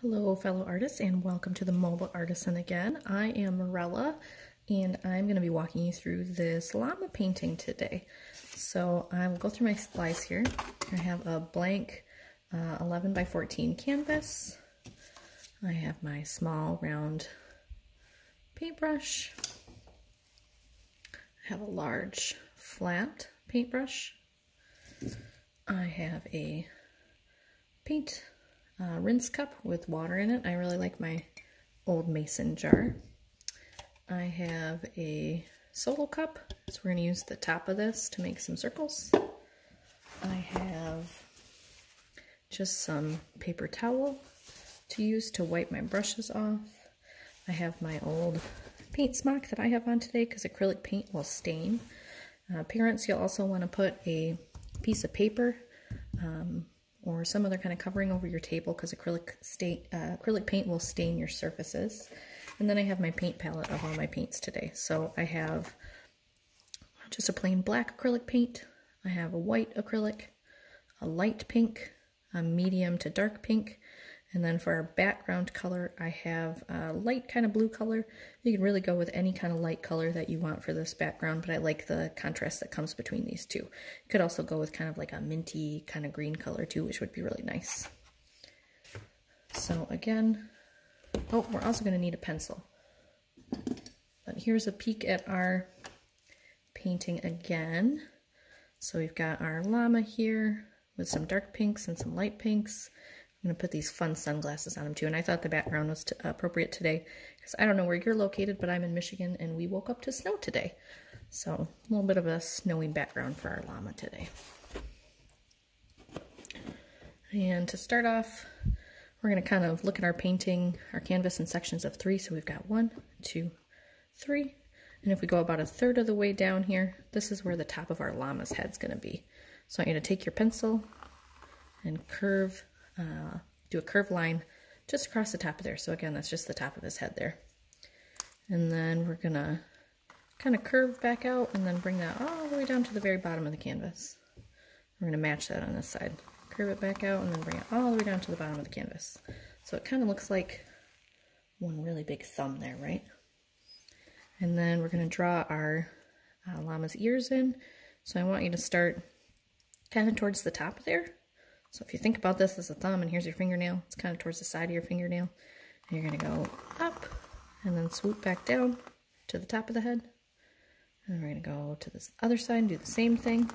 Hello fellow artists and welcome to the Mobile Artisan again. I am Morella and I'm going to be walking you through this llama painting today. So I will go through my supplies here. I have a blank uh, 11 by 14 canvas. I have my small round paintbrush. I have a large flat paintbrush. I have a paint uh, rinse cup with water in it. I really like my old mason jar. I have a solo cup, so we're going to use the top of this to make some circles. I have just some paper towel to use to wipe my brushes off. I have my old paint smock that I have on today because acrylic paint will stain. Uh, parents, you'll also want to put a piece of paper um, or some other kind of covering over your table because acrylic, uh, acrylic paint will stain your surfaces. And then I have my paint palette of all my paints today. So I have just a plain black acrylic paint. I have a white acrylic, a light pink, a medium to dark pink, and then for our background color, I have a light kind of blue color. You can really go with any kind of light color that you want for this background, but I like the contrast that comes between these two. You could also go with kind of like a minty kind of green color too, which would be really nice. So again, oh, we're also going to need a pencil. But here's a peek at our painting again. So we've got our llama here with some dark pinks and some light pinks. Going to put these fun sunglasses on him too. And I thought the background was appropriate today because I don't know where you're located, but I'm in Michigan and we woke up to snow today. So a little bit of a snowy background for our llama today. And to start off, we're going to kind of look at our painting, our canvas in sections of three. So we've got one, two, three. And if we go about a third of the way down here, this is where the top of our llama's head's going to be. So I am going to take your pencil and curve uh, do a curved line just across the top of there. So again, that's just the top of his head there. And then we're gonna kind of curve back out and then bring that all the way down to the very bottom of the canvas. We're gonna match that on this side. Curve it back out and then bring it all the way down to the bottom of the canvas. So it kind of looks like one really big thumb there, right? And then we're gonna draw our uh, llama's ears in. So I want you to start kind of towards the top there so if you think about this as a thumb and here's your fingernail, it's kind of towards the side of your fingernail. And you're going to go up and then swoop back down to the top of the head. And we're going to go to this other side and do the same thing.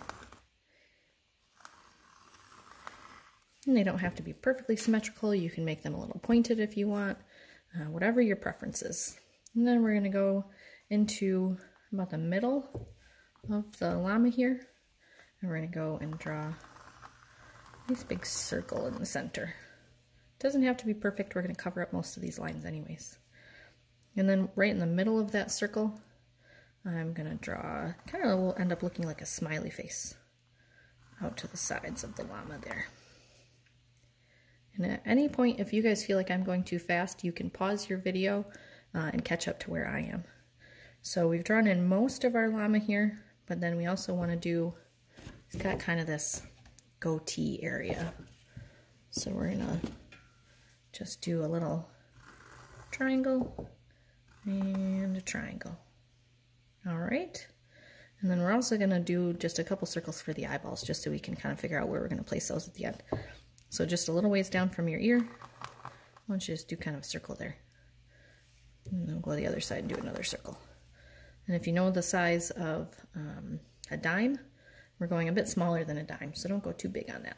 And they don't have to be perfectly symmetrical. You can make them a little pointed if you want, uh, whatever your preference is. And then we're going to go into about the middle of the llama here. And we're going to go and draw nice big circle in the center. Doesn't have to be perfect. We're going to cover up most of these lines anyways. And then right in the middle of that circle, I'm going to draw, kind of will end up looking like a smiley face out to the sides of the llama there. And at any point, if you guys feel like I'm going too fast, you can pause your video uh, and catch up to where I am. So we've drawn in most of our llama here, but then we also want to do, it's got kind of this goatee area. So we're gonna just do a little triangle and a triangle. All right. And then we're also gonna do just a couple circles for the eyeballs just so we can kind of figure out where we're gonna place those at the end. So just a little ways down from your ear, why don't you just do kind of a circle there. And then go to the other side and do another circle. And if you know the size of um, a dime, we're going a bit smaller than a dime, so don't go too big on that.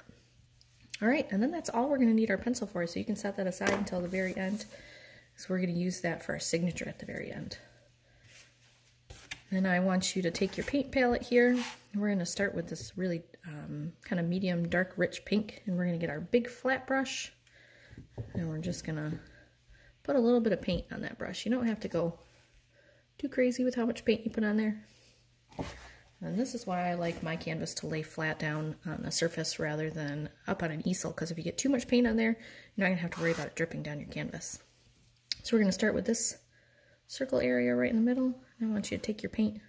All right, and then that's all we're going to need our pencil for, so you can set that aside until the very end, because we're going to use that for our signature at the very end. Then I want you to take your paint palette here. We're going to start with this really um, kind of medium, dark, rich pink, and we're going to get our big flat brush, and we're just going to put a little bit of paint on that brush. You don't have to go too crazy with how much paint you put on there. And this is why I like my canvas to lay flat down on the surface rather than up on an easel, because if you get too much paint on there, you're not going to have to worry about it dripping down your canvas. So we're going to start with this circle area right in the middle. I want you to take your paint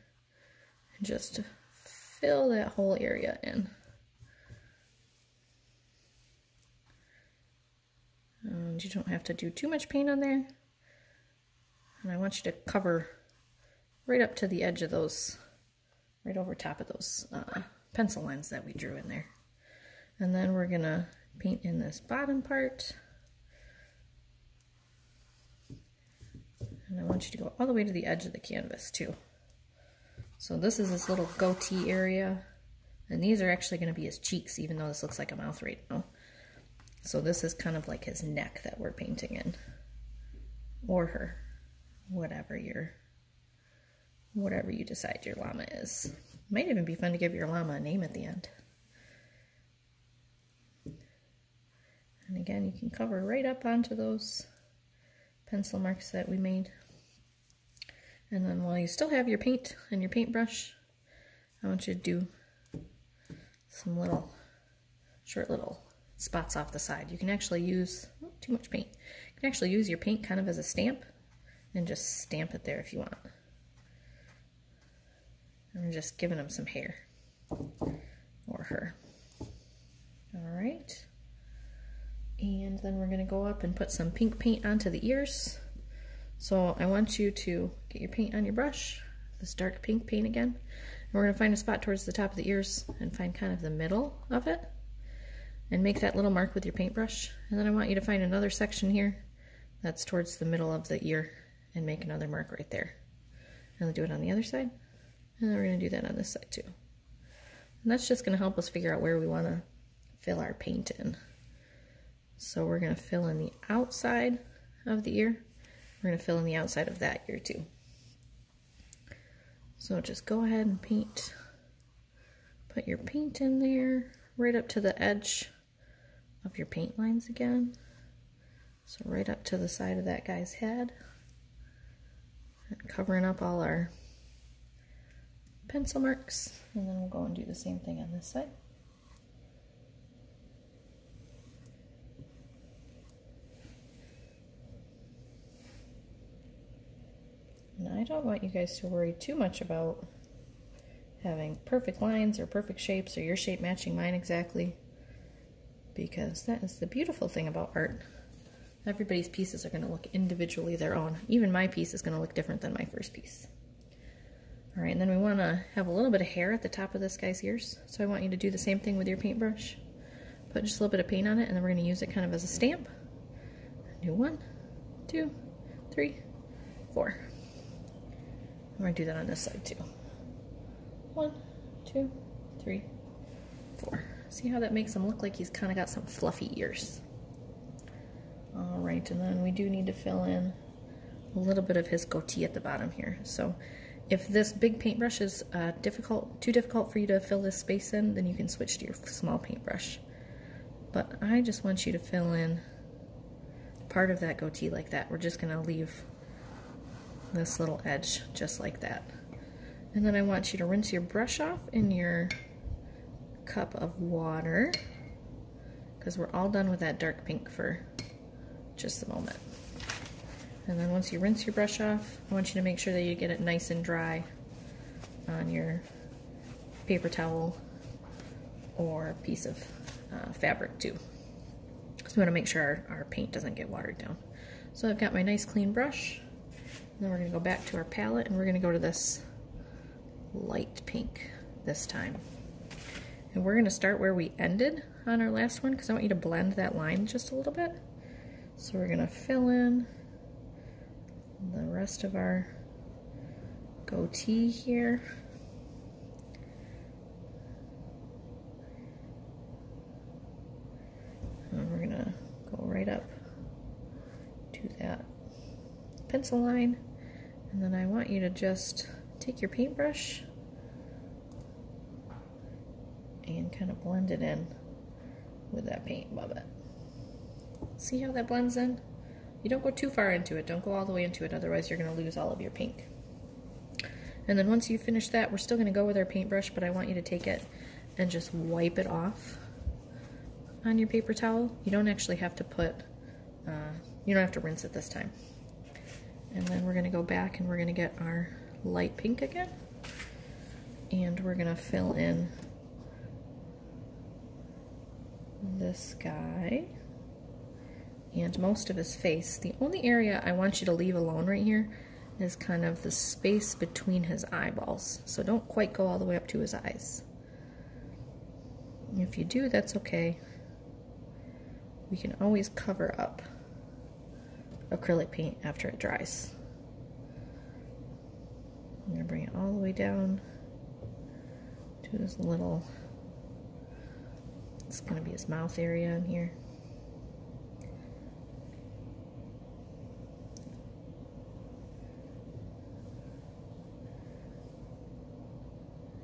and just fill that whole area in. And you don't have to do too much paint on there. And I want you to cover right up to the edge of those, right over top of those uh, pencil lines that we drew in there. And then we're gonna paint in this bottom part. And I want you to go all the way to the edge of the canvas too. So this is this little goatee area. And these are actually to be his cheeks, even though this looks like a mouth right now. So this is kind of like his neck that we're painting in. Or her. Whatever your whatever you decide your llama is. Might even be fun to give your llama a name at the end. And again, you can cover right up onto those pencil marks that we made. And then while you still have your paint and your paintbrush, I want you to do some little, short little spots off the side. You can actually use, oh, too much paint, you can actually use your paint kind of as a stamp and just stamp it there if you want. I'm just giving them some hair, or her. All right. And then we're gonna go up and put some pink paint onto the ears. So I want you to get your paint on your brush, this dark pink paint again. And we're gonna find a spot towards the top of the ears and find kind of the middle of it and make that little mark with your paintbrush. And then I want you to find another section here that's towards the middle of the ear and make another mark right there. And do it on the other side. And then we're gonna do that on this side too. And that's just gonna help us figure out where we wanna fill our paint in. So we're gonna fill in the outside of the ear. We're gonna fill in the outside of that ear too. So just go ahead and paint, put your paint in there, right up to the edge of your paint lines again. So right up to the side of that guy's head. And covering up all our pencil marks. And then we'll go and do the same thing on this side. And I don't want you guys to worry too much about having perfect lines or perfect shapes or your shape matching mine exactly because that is the beautiful thing about art. Everybody's pieces are going to look individually their own. Even my piece is going to look different than my first piece. All right, and then we want to have a little bit of hair at the top of this guy's ears. So I want you to do the same thing with your paintbrush. Put just a little bit of paint on it, and then we're going to use it kind of as a stamp. Do one, two, three, four. I'm going to do that on this side too. One, two, three, four. See how that makes him look like he's kind of got some fluffy ears. All right, and then we do need to fill in a little bit of his goatee at the bottom here. So if this big paintbrush is uh, difficult, too difficult for you to fill this space in, then you can switch to your small paintbrush. But I just want you to fill in part of that goatee like that. We're just gonna leave this little edge just like that. And then I want you to rinse your brush off in your cup of water because we're all done with that dark pink for just a moment. And then once you rinse your brush off, I want you to make sure that you get it nice and dry on your paper towel or piece of uh, fabric too. So we want to make sure our, our paint doesn't get watered down. So I've got my nice clean brush. Then we're going to go back to our palette and we're going to go to this light pink this time. And we're going to start where we ended on our last one because I want you to blend that line just a little bit. So we're going to fill in the rest of our goatee here. And we're going to go right up to that pencil line. And then I want you to just take your paintbrush and kind of blend it in with that paint it. See how that blends in? You don't go too far into it. Don't go all the way into it, otherwise you're going to lose all of your pink. And then once you finish that, we're still going to go with our paintbrush, but I want you to take it and just wipe it off on your paper towel. You don't actually have to put, uh, you don't have to rinse it this time. And then we're going to go back and we're going to get our light pink again. And we're going to fill in this guy and most of his face. The only area I want you to leave alone right here is kind of the space between his eyeballs. So don't quite go all the way up to his eyes. If you do, that's okay. We can always cover up acrylic paint after it dries. I'm going to bring it all the way down to this little, it's going to be his mouth area in here.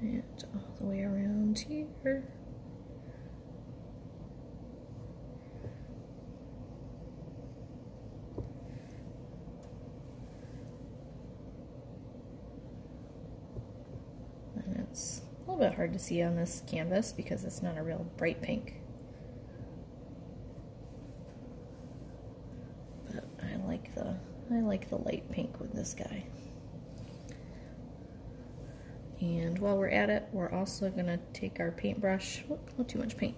And all the way around here. And it's a little bit hard to see on this canvas because it's not a real bright pink. But I like the I like the light pink with this guy. And while we're at it, we're also gonna take our paintbrush, oh, not too much paint,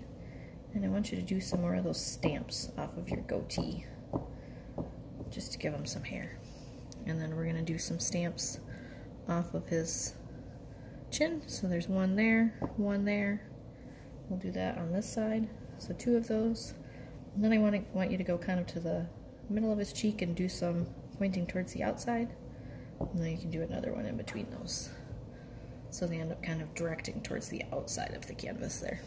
and I want you to do some more of those stamps off of your goatee, just to give him some hair. And then we're gonna do some stamps off of his chin. So there's one there, one there. We'll do that on this side. So two of those. And then I want, to, want you to go kind of to the middle of his cheek and do some pointing towards the outside. And then you can do another one in between those. So they end up kind of directing towards the outside of the canvas there.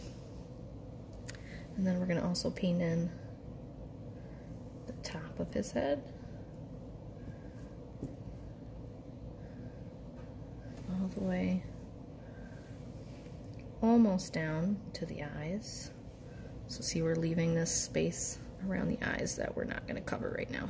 And then we're going to also paint in the top of his head. All the way almost down to the eyes. So see we're leaving this space around the eyes that we're not going to cover right now.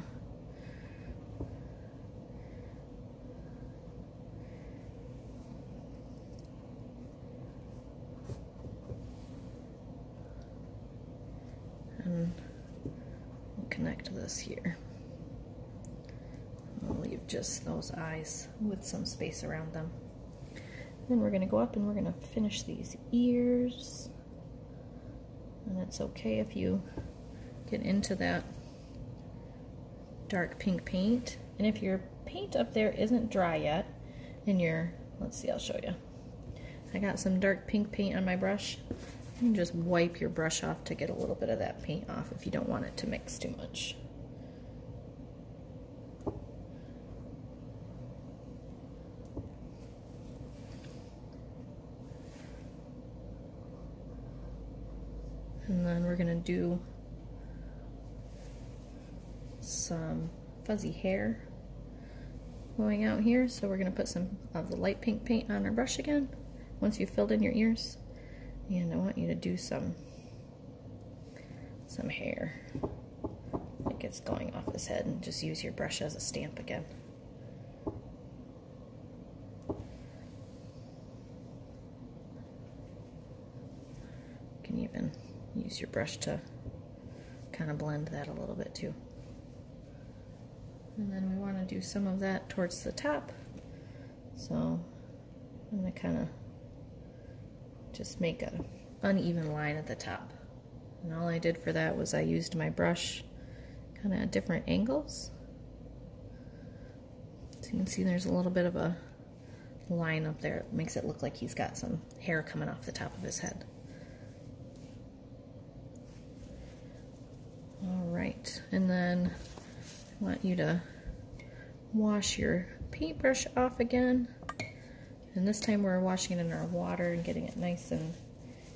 and we'll here. We'll leave just those eyes with some space around them. Then we're going to go up and we're going to finish these ears. And it's okay if you get into that dark pink paint. And if your paint up there isn't dry yet, and your, let's see, I'll show you. I got some dark pink paint on my brush. You can just wipe your brush off to get a little bit of that paint off if you don't want it to mix too much. And then we're gonna do some fuzzy hair going out here. So we're gonna put some of the light pink paint on our brush again once you've filled in your ears. And I want you to do some some hair like it's going off his head and just use your brush as a stamp again. You can even use your brush to kind of blend that a little bit too. And then we want to do some of that towards the top. So I'm going to kind of just make a uneven line at the top. And all I did for that was I used my brush kind of at different angles. So you can see there's a little bit of a line up there. It makes it look like he's got some hair coming off the top of his head. All right, and then I want you to wash your paintbrush off again. And this time we're washing it in our water and getting it nice and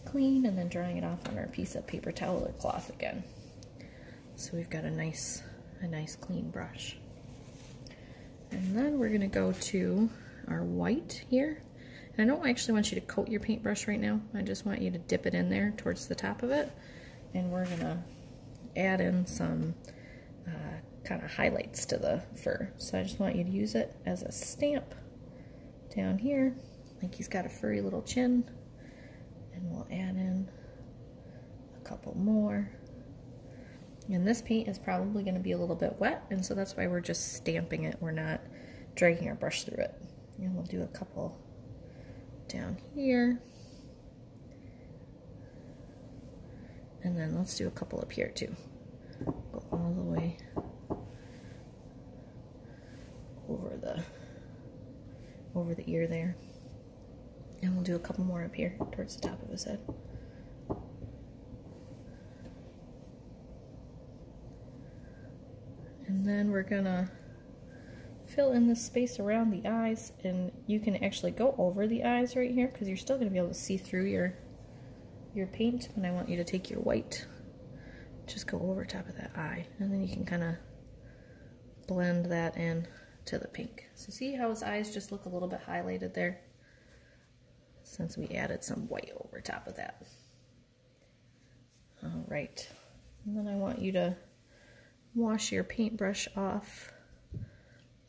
clean and then drying it off on our piece of paper towel or cloth again. So we've got a nice, a nice clean brush. And then we're gonna go to our white here. And I don't actually want you to coat your paintbrush right now. I just want you to dip it in there towards the top of it. And we're gonna add in some uh, kind of highlights to the fur. So I just want you to use it as a stamp down here. I think he's got a furry little chin. And we'll add in a couple more. And this paint is probably going to be a little bit wet, and so that's why we're just stamping it. We're not dragging our brush through it. And we'll do a couple down here. And then let's do a couple up here too. Go all the way over the over the ear there. And we'll do a couple more up here towards the top of his head. And then we're gonna fill in the space around the eyes and you can actually go over the eyes right here because you're still gonna be able to see through your your paint and I want you to take your white just go over top of that eye and then you can kind of blend that in to the pink. So see how his eyes just look a little bit highlighted there since we added some white over top of that. All right, and then I want you to wash your paintbrush off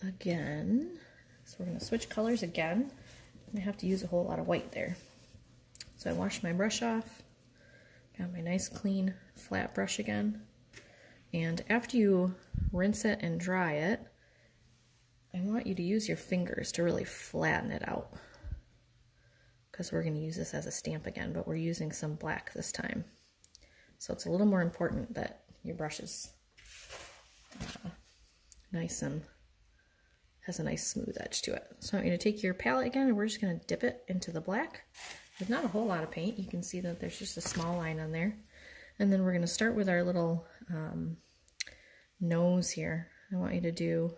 again. So we're gonna switch colors again. I have to use a whole lot of white there. So I washed my brush off, got my nice clean flat brush again. And after you rinse it and dry it, I want you to use your fingers to really flatten it out. Because we're going to use this as a stamp again, but we're using some black this time. So it's a little more important that your brush is uh, nice and has a nice smooth edge to it. So I'm going to take your palette again and we're just going to dip it into the black. There's not a whole lot of paint. You can see that there's just a small line on there. And then we're going to start with our little um, nose here. I want you to do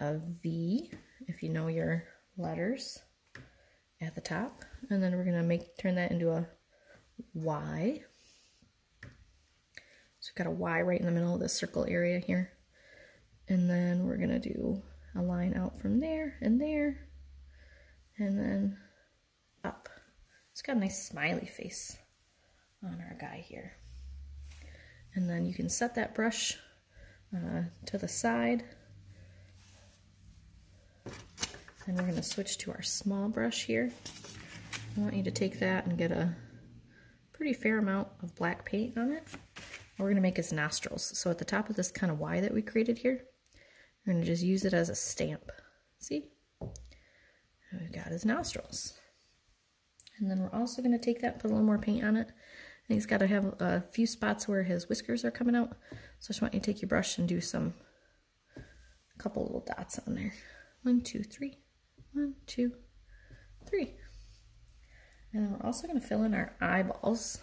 a V, if you know your letters, at the top. And then we're going to make turn that into a Y. So we've got a Y right in the middle of the circle area here. And then we're going to do a line out from there and there. And then up. It's got a nice smiley face on our guy here. And then you can set that brush uh, to the side. And we're going to switch to our small brush here. I want you to take that and get a pretty fair amount of black paint on it. We're going to make his nostrils. So at the top of this kind of Y that we created here, we're going to just use it as a stamp. See? And we've got his nostrils. And then we're also going to take that, put a little more paint on it. And he's got to have a few spots where his whiskers are coming out. So I just want you to take your brush and do some, a couple little dots on there. One, two, three. One, two, three. And then we're also going to fill in our eyeballs.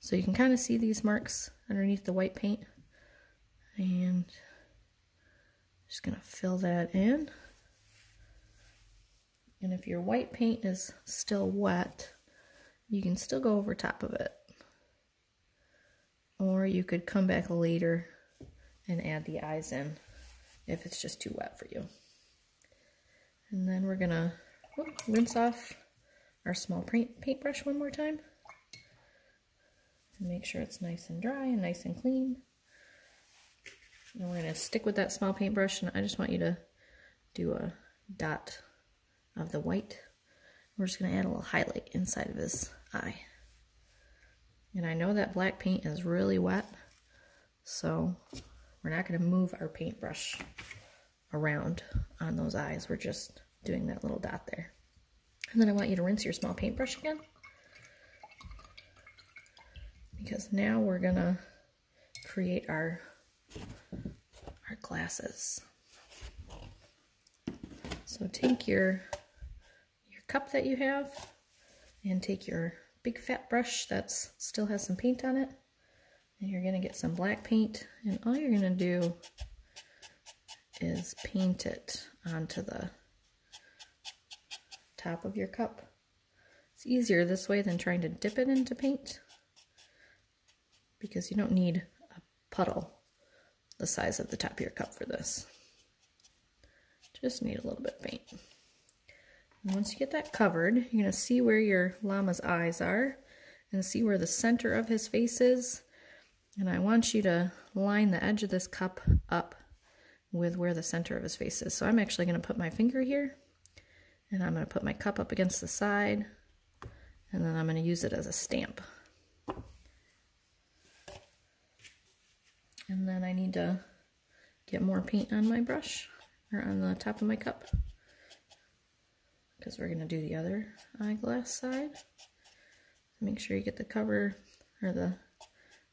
So you can kind of see these marks underneath the white paint. And just going to fill that in. And if your white paint is still wet, you can still go over top of it. Or you could come back later and add the eyes in if it's just too wet for you. And then we're gonna whoop, rinse off our small paint paintbrush one more time. And make sure it's nice and dry and nice and clean. And we're gonna stick with that small paintbrush and I just want you to do a dot of the white. We're just going to add a little highlight inside of his eye. And I know that black paint is really wet, so we're not going to move our paintbrush around on those eyes. We're just doing that little dot there. And then I want you to rinse your small paintbrush again. Because now we're going to create our, our glasses. So take your cup that you have and take your big fat brush that still has some paint on it and you're going to get some black paint and all you're going to do is paint it onto the top of your cup. It's easier this way than trying to dip it into paint because you don't need a puddle the size of the top of your cup for this. Just need a little bit of paint. And once you get that covered, you're going to see where your llama's eyes are and see where the center of his face is. And I want you to line the edge of this cup up with where the center of his face is. So I'm actually going to put my finger here and I'm going to put my cup up against the side and then I'm going to use it as a stamp. And then I need to get more paint on my brush or on the top of my cup because we're going to do the other eyeglass side. Make sure you get the cover or the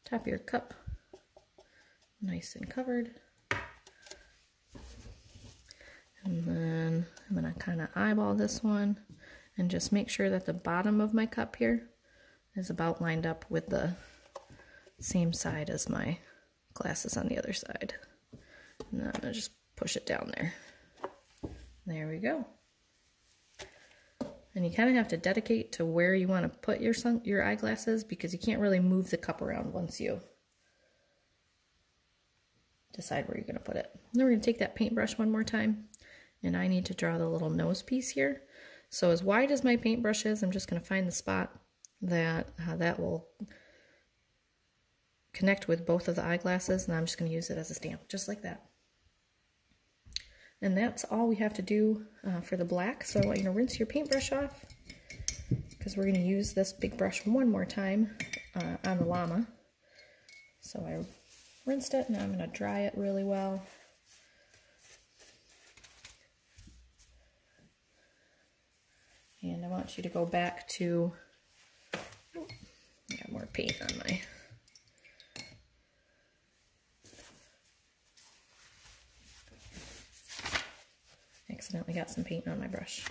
top of your cup nice and covered. And then I'm gonna kind of eyeball this one and just make sure that the bottom of my cup here is about lined up with the same side as my glasses on the other side. And then I'm gonna just push it down there. There we go. And you kind of have to dedicate to where you want to put your sun your eyeglasses because you can't really move the cup around once you decide where you're going to put it. Then we're going to take that paintbrush one more time and I need to draw the little nose piece here. So as wide as my paintbrush is, I'm just going to find the spot that uh, that will connect with both of the eyeglasses and I'm just going to use it as a stamp, just like that. And that's all we have to do uh, for the black. So I want you to rinse your paintbrush off because we're going to use this big brush one more time uh, on the llama. So I rinsed it, now I'm going to dry it really well. And I want you to go back to, oh, got more paint on my accidentally got some paint on my brush.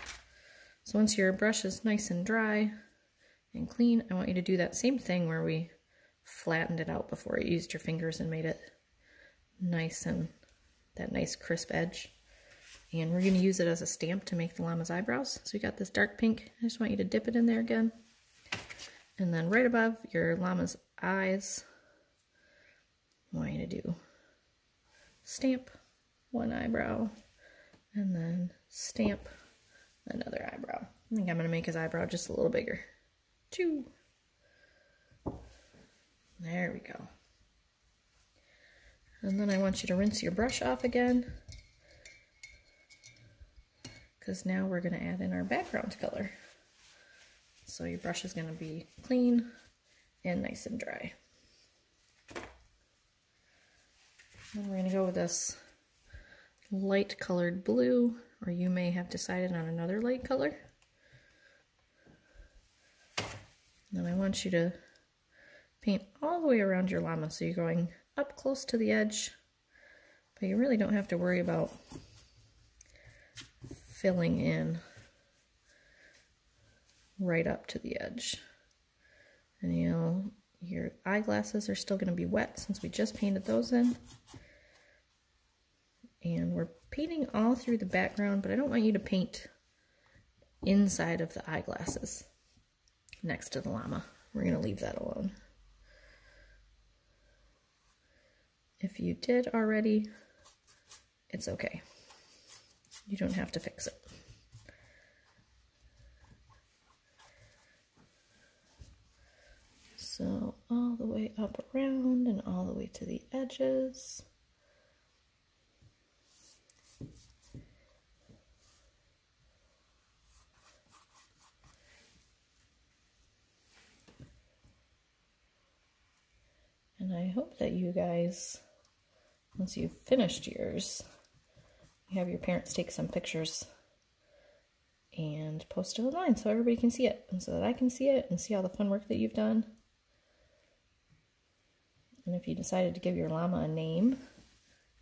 So once your brush is nice and dry and clean, I want you to do that same thing where we flattened it out before you used your fingers and made it nice and that nice crisp edge. And we're going to use it as a stamp to make the llama's eyebrows. So you got this dark pink. I just want you to dip it in there again. And then right above your llama's eyes, I want you to do stamp one eyebrow and then stamp another eyebrow. I think I'm going to make his eyebrow just a little bigger. Choo! There we go. And then I want you to rinse your brush off again because now we're going to add in our background color. So your brush is going to be clean and nice and dry. And we're going to go with this light colored blue, or you may have decided on another light color. Then I want you to paint all the way around your llama. So you're going up close to the edge, but you really don't have to worry about filling in right up to the edge. And you know, your eyeglasses are still going to be wet since we just painted those in. And we're painting all through the background, but I don't want you to paint inside of the eyeglasses next to the llama. We're going to leave that alone. If you did already, it's okay. You don't have to fix it. So all the way up around and all the way to the edges. And I hope that you guys, once you've finished yours, you have your parents take some pictures and post it online so everybody can see it and so that I can see it and see all the fun work that you've done. And if you decided to give your llama a name,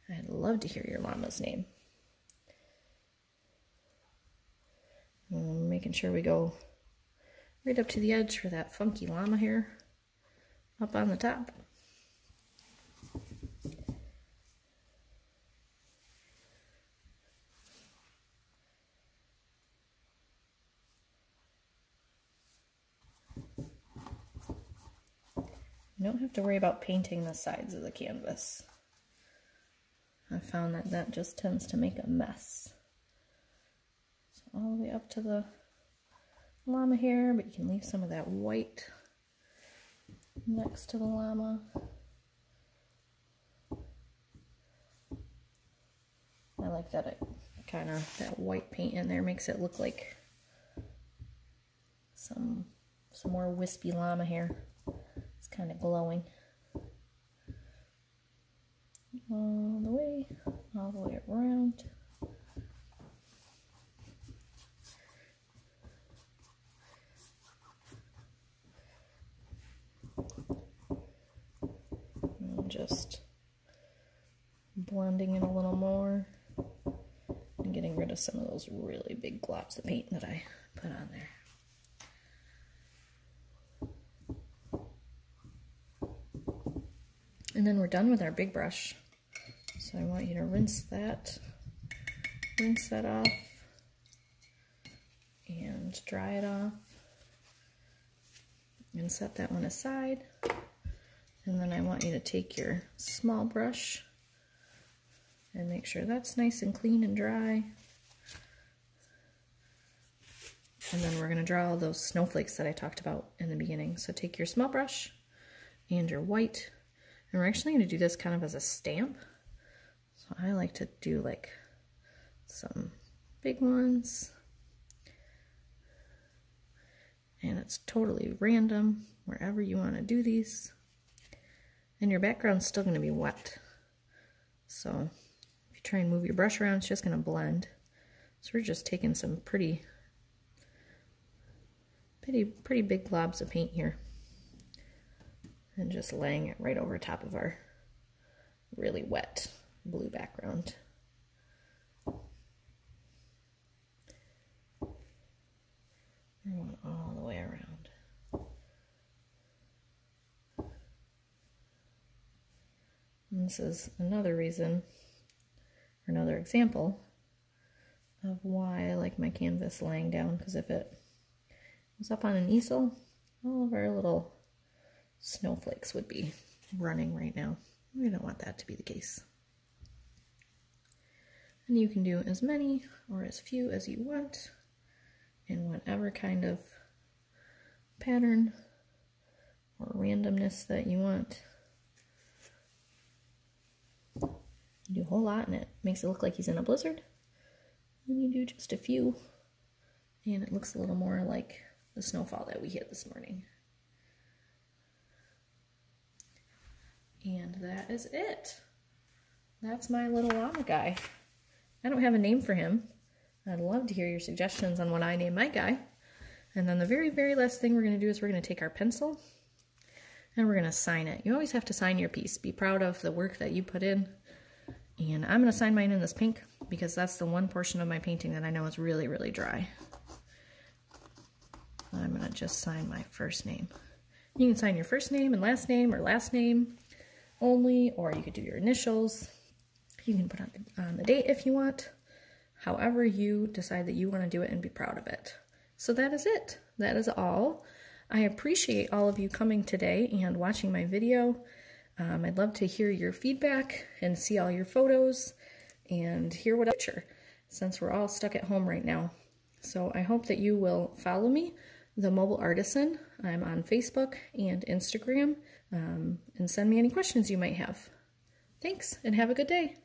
I'd love to hear your llama's name. Making sure we go right up to the edge for that funky llama here up on the top. You don't have to worry about painting the sides of the canvas. I found that that just tends to make a mess. So all the way up to the llama here, but you can leave some of that white next to the llama. I like that it kind of, that white paint in there makes it look like some, some more wispy llama hair. Kind of glowing. All the way, all the way around. And just blending in a little more and getting rid of some of those really big globs of paint that I put on there. Then we're done with our big brush. So I want you to rinse that, rinse that off, and dry it off. And set that one aside. And then I want you to take your small brush and make sure that's nice and clean and dry. And then we're going to draw all those snowflakes that I talked about in the beginning. So take your small brush and your white. And we're actually going to do this kind of as a stamp. So I like to do like some big ones. And it's totally random wherever you want to do these. And your background's still going to be wet. So if you try and move your brush around, it's just going to blend. So we're just taking some pretty, pretty, pretty big globs of paint here. And just laying it right over top of our really wet blue background. Going all the way around. And this is another reason, or another example, of why I like my canvas laying down, because if it was up on an easel, all of our little snowflakes would be running right now. We don't want that to be the case. And you can do as many or as few as you want in whatever kind of pattern or randomness that you want. You do a whole lot and it makes it look like he's in a blizzard. And you do just a few and it looks a little more like the snowfall that we hit this morning. And that is it. That's my little llama guy. I don't have a name for him. I'd love to hear your suggestions on what I name my guy. And then the very, very last thing we're going to do is we're going to take our pencil and we're going to sign it. You always have to sign your piece. Be proud of the work that you put in. And I'm going to sign mine in this pink because that's the one portion of my painting that I know is really, really dry. I'm going to just sign my first name. You can sign your first name and last name or last name only, or you could do your initials. You can put on the, on the date if you want. However you decide that you want to do it and be proud of it. So that is it. That is all. I appreciate all of you coming today and watching my video. Um, I'd love to hear your feedback and see all your photos and hear what picture since we're all stuck at home right now. So I hope that you will follow me, The Mobile Artisan. I'm on Facebook and Instagram um, and send me any questions you might have. Thanks and have a good day.